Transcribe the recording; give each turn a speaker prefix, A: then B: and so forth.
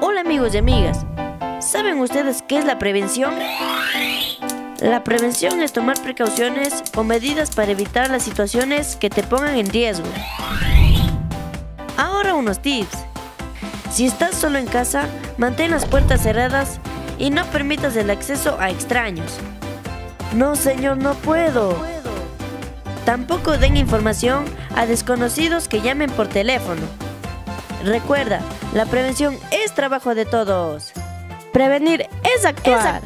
A: Hola amigos y amigas, ¿saben ustedes qué es la prevención? La prevención es tomar precauciones o medidas para evitar las situaciones que te pongan en riesgo. Ahora unos tips. Si estás solo en casa, mantén las puertas cerradas y no permitas el acceso a extraños. No, señor, no puedo. Tampoco den información a desconocidos que llamen por teléfono. Recuerda, la prevención es trabajo de todos. Prevenir es actuar.